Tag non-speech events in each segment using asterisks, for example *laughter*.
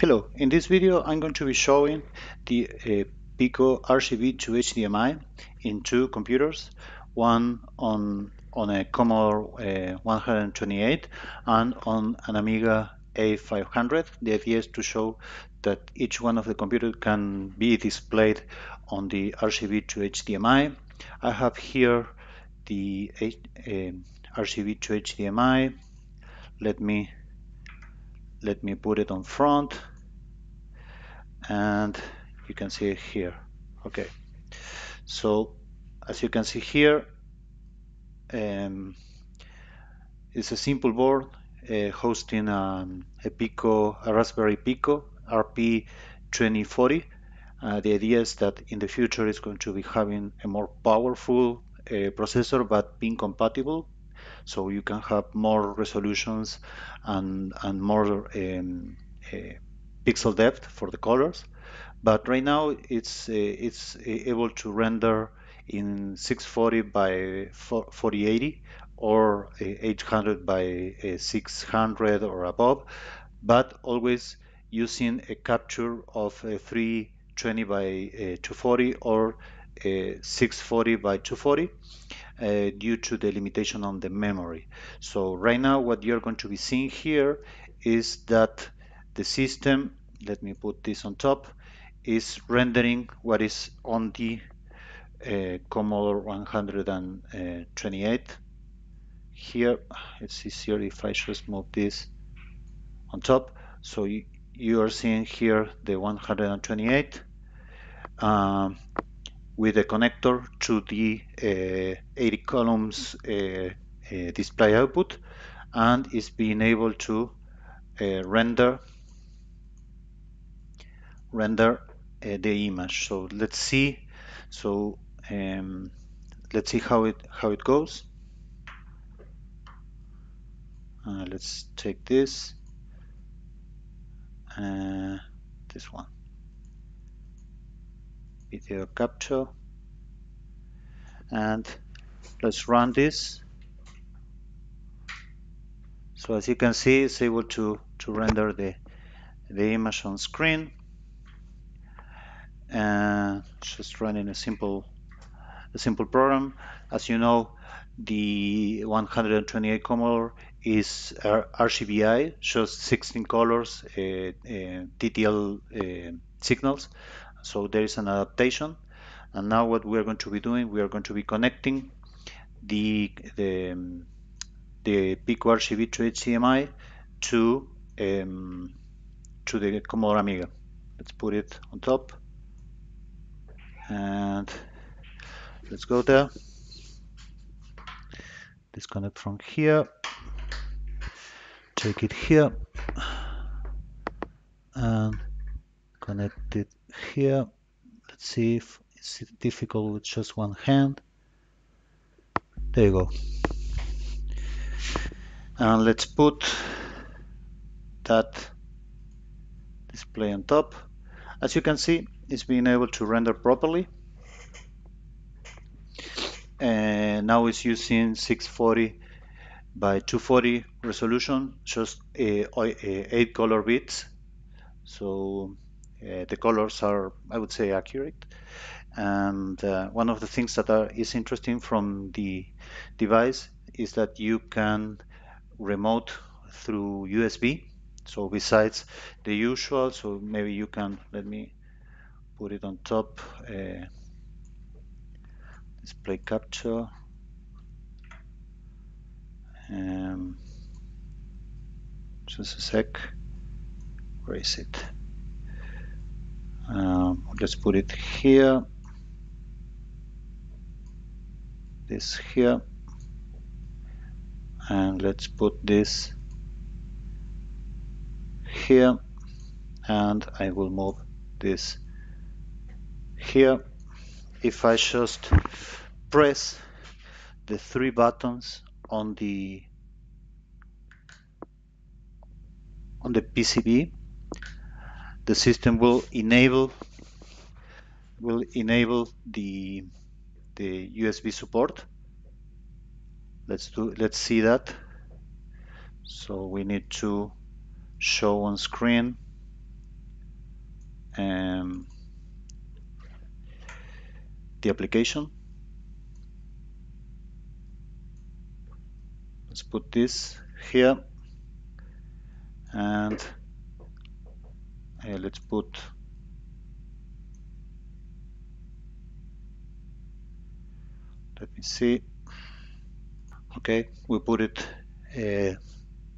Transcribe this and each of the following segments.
Hello, in this video I'm going to be showing the uh, Pico RGB to HDMI in two computers, one on on a Commodore uh, 128 and on an Amiga A500. The idea is to show that each one of the computers can be displayed on the RGB to HDMI. I have here the uh, RGB to HDMI. Let me let me put it on front. And you can see it here. Okay. So as you can see here um, it's a simple board uh, hosting um, a Pico, a Raspberry Pico RP2040 uh, the idea is that in the future it's going to be having a more powerful uh, processor but being compatible so you can have more resolutions and, and more um, uh, pixel depth for the colors. But right now it's uh, it's able to render in 640 by 4080 or uh, 800 by uh, 600 or above. But always using a capture of a 320 by 240 or 640 by 240 uh, due to the limitation on the memory. So right now what you're going to be seeing here is that the system, let me put this on top, is rendering what is on the uh, Commodore 128. Here it's easier if I just move this on top. So you, you are seeing here the 128. Um, with a connector to the uh, 80 columns uh, uh, display output and is being able to render render the image. So let's see. So um, let's see how it how it goes. Uh, let's take this uh, this one video capture. And let's run this. So as you can see it's able to to render the the image on screen. And just running a simple a simple program. As you know the 128 Commodore is RGBI shows 16 colors uh, uh, TTL uh, signals so there is an adaptation. And now what we're going to be doing, we are going to be connecting the the, the Pico RGB to HDMI to um, to the Commodore Amiga. Let's put it on top and let's go there. Disconnect from here. Take it here and connect it here. Let's see if it's difficult with just one hand. There you go. And let's put that display on top. As you can see it's being able to render properly. And now it's using 640 by 240 resolution just a, a, 8 color bits. So uh, the colors are, I would say, accurate. And uh, one of the things that are, is interesting from the device is that you can remote through USB. So besides the usual, so maybe you can, let me put it on top, uh, display capture. Um, just a sec, where is it? Um, let's put it here. This here. And let's put this here. And I will move this here. If I just press the three buttons on the on the PCB the system will enable will enable the the USB support. Let's do let's see that. So we need to show on screen. Um, the application. Let's put this here. And uh, let's put let me see. Okay we put it uh,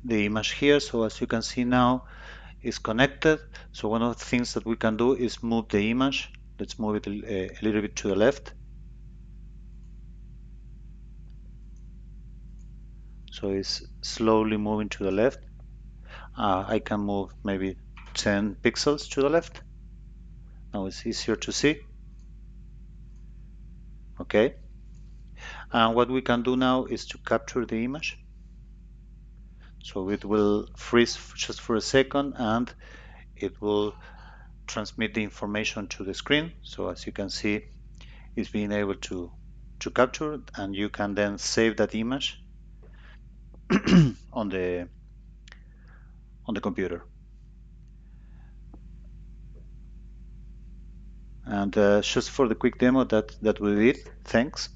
the image here. So as you can see now it's connected. So one of the things that we can do is move the image. Let's move it a, a little bit to the left. So it's slowly moving to the left. Uh, I can move maybe 10 pixels to the left. Now it's easier to see. Okay. And what we can do now is to capture the image. So it will freeze just for a second and it will transmit the information to the screen. So as you can see it's being able to to capture and you can then save that image *clears throat* on the on the computer and uh, just for the quick demo that that we did thanks